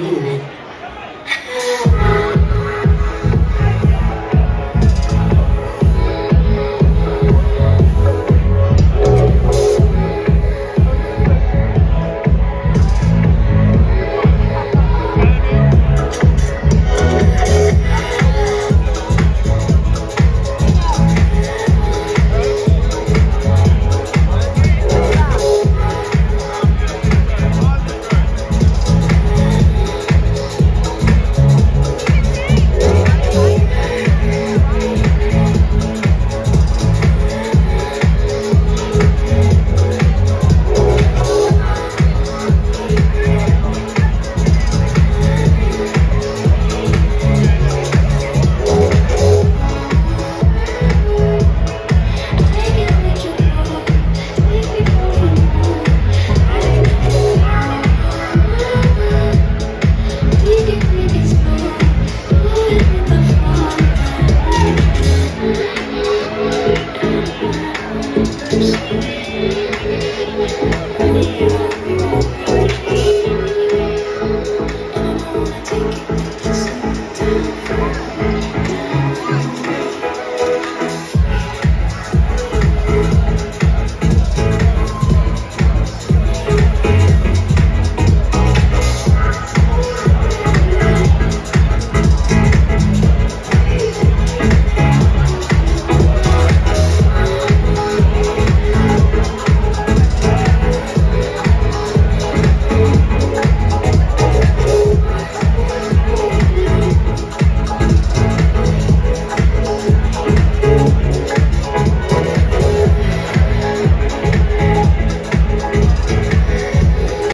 Smidig lips.